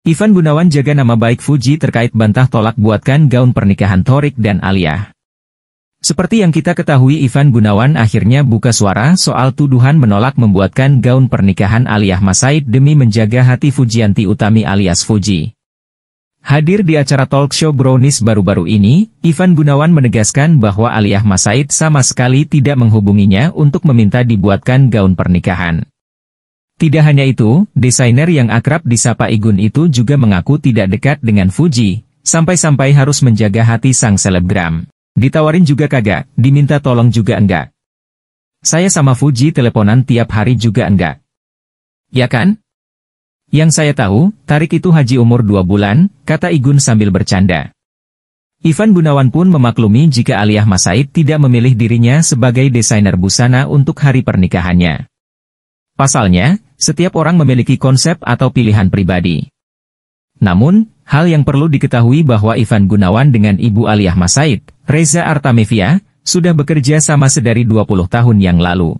Ivan Gunawan jaga nama baik Fuji terkait bantah tolak buatkan gaun pernikahan Torik dan Alia. Seperti yang kita ketahui Ivan Gunawan akhirnya buka suara soal tuduhan menolak membuatkan gaun pernikahan Alia Masaid demi menjaga hati Fujianti Utami alias Fuji. Hadir di acara talk show Brownies baru-baru ini, Ivan Gunawan menegaskan bahwa Aliyah Masaid sama sekali tidak menghubunginya untuk meminta dibuatkan gaun pernikahan. Tidak hanya itu, desainer yang akrab disapa Igun itu juga mengaku tidak dekat dengan Fuji, sampai-sampai harus menjaga hati sang selebgram. Ditawarin juga kagak, diminta tolong juga enggak. Saya sama Fuji teleponan tiap hari juga enggak. Ya kan? Yang saya tahu, Tarik itu haji umur dua bulan, kata Igun sambil bercanda. Ivan Gunawan pun memaklumi jika Aliyah Masaid tidak memilih dirinya sebagai desainer busana untuk hari pernikahannya. Pasalnya, setiap orang memiliki konsep atau pilihan pribadi. Namun, hal yang perlu diketahui bahwa Ivan Gunawan dengan Ibu Aliyah Masaid, Reza Artamevia, sudah bekerja sama sedari 20 tahun yang lalu.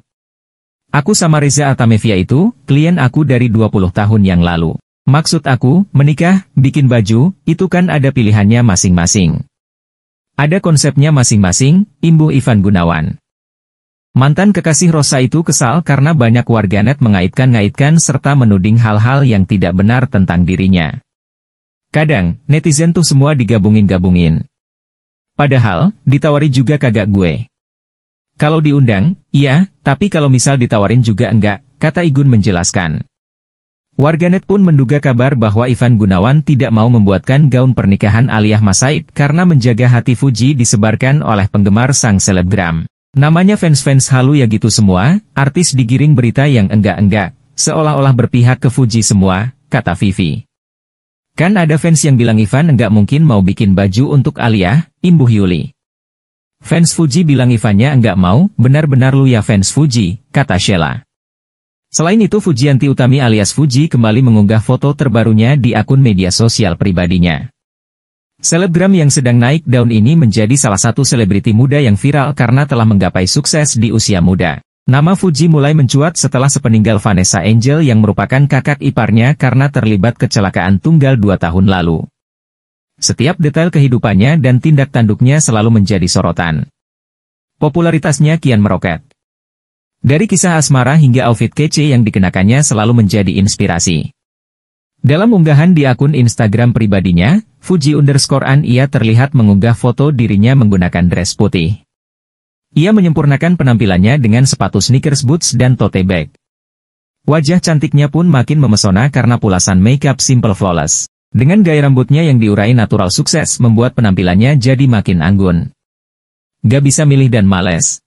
Aku sama Reza Artamevia itu, klien aku dari 20 tahun yang lalu. Maksud aku, menikah, bikin baju, itu kan ada pilihannya masing-masing. Ada konsepnya masing-masing, imbuh Ivan Gunawan. Mantan kekasih Rosa itu kesal karena banyak warganet mengait-ngaitkan serta menuding hal-hal yang tidak benar tentang dirinya. Kadang, netizen tuh semua digabungin-gabungin. Padahal, ditawari juga kagak gue. Kalau diundang, iya, tapi kalau misal ditawarin juga enggak, kata Igun menjelaskan. Warganet pun menduga kabar bahwa Ivan Gunawan tidak mau membuatkan gaun pernikahan Aliyah Masaid karena menjaga hati Fuji disebarkan oleh penggemar sang selebgram. Namanya fans-fans halu ya gitu semua, artis digiring berita yang enggak-enggak, seolah-olah berpihak ke Fuji semua, kata Vivi. Kan ada fans yang bilang Ivan enggak mungkin mau bikin baju untuk Alia, imbuh Yuli. Fans Fuji bilang Ivannya enggak mau, benar-benar lu ya fans Fuji, kata Sheila. Selain itu Fujianti Utami alias Fuji kembali mengunggah foto terbarunya di akun media sosial pribadinya. Selebgram yang sedang naik daun ini menjadi salah satu selebriti muda yang viral karena telah menggapai sukses di usia muda. Nama Fuji mulai mencuat setelah sepeninggal Vanessa Angel yang merupakan kakak iparnya karena terlibat kecelakaan tunggal dua tahun lalu. Setiap detail kehidupannya dan tindak tanduknya selalu menjadi sorotan. Popularitasnya kian meroket. Dari kisah asmara hingga outfit kece yang dikenakannya selalu menjadi inspirasi. Dalam unggahan di akun Instagram pribadinya, Fuji underscore an ia terlihat mengunggah foto dirinya menggunakan dress putih. Ia menyempurnakan penampilannya dengan sepatu sneakers boots dan tote bag. Wajah cantiknya pun makin memesona karena pulasan makeup simple flawless. Dengan gaya rambutnya yang diurai natural sukses membuat penampilannya jadi makin anggun. Gak bisa milih dan males.